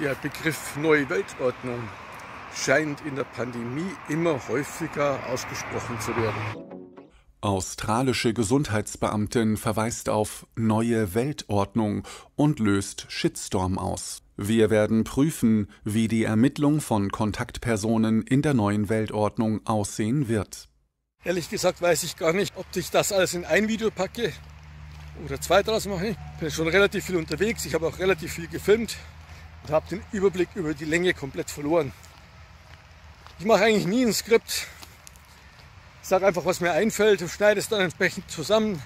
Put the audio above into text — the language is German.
Der Begriff Neue Weltordnung scheint in der Pandemie immer häufiger ausgesprochen zu werden. Australische Gesundheitsbeamtin verweist auf neue Weltordnung und löst Shitstorm aus. Wir werden prüfen, wie die Ermittlung von Kontaktpersonen in der neuen Weltordnung aussehen wird. Ehrlich gesagt weiß ich gar nicht, ob ich das alles in ein Video packe oder zwei draus mache. Ich bin schon relativ viel unterwegs, ich habe auch relativ viel gefilmt und habe den Überblick über die Länge komplett verloren. Ich mache eigentlich nie ein Skript, sage einfach, was mir einfällt, schneide es dann entsprechend zusammen,